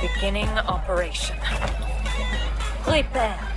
Beginning operation. Prepare.